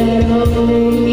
Jerome